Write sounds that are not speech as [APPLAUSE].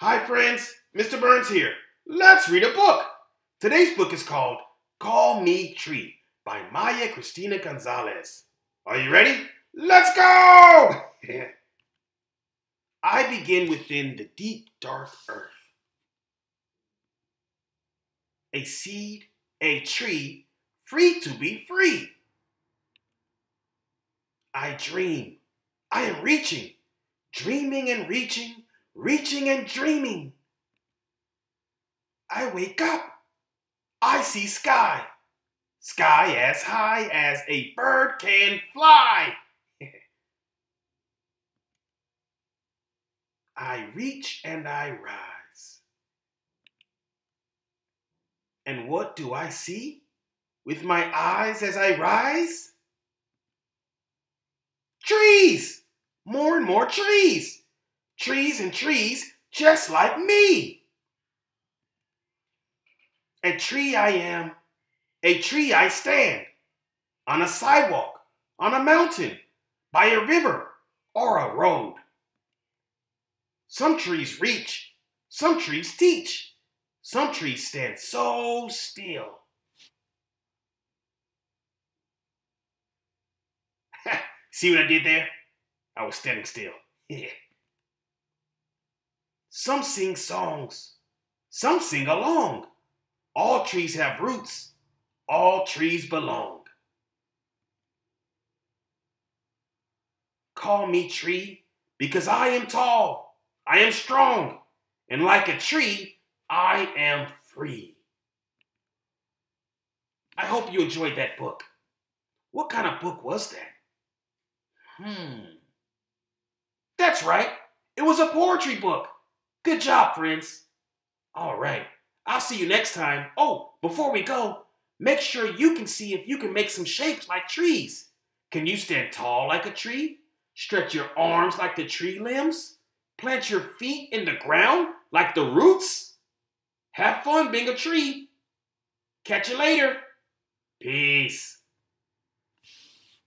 Hi, friends. Mr. Burns here. Let's read a book. Today's book is called Call Me Tree by Maya Christina Gonzalez. Are you ready? Let's go! [LAUGHS] I begin within the deep, dark earth. A seed, a tree, free to be free. I dream. I am reaching, dreaming and reaching, reaching and dreaming. I wake up. I see sky. Sky as high as a bird can fly. [LAUGHS] I reach and I rise. And what do I see with my eyes as I rise? Trees! More and more trees! Trees and trees just like me! A tree I am, a tree I stand, on a sidewalk, on a mountain, by a river, or a road. Some trees reach, some trees teach, some trees stand so still. [LAUGHS] See what I did there? I was standing still. Yeah. [LAUGHS] Some sing songs, some sing along. All trees have roots, all trees belong. Call me tree because I am tall, I am strong, and like a tree, I am free. I hope you enjoyed that book. What kind of book was that? Hmm. That's right. It was a poetry book. Good job, friends. All right. I'll see you next time. Oh, before we go, make sure you can see if you can make some shapes like trees. Can you stand tall like a tree? Stretch your arms like the tree limbs? Plant your feet in the ground like the roots? Have fun being a tree. Catch you later. Peace.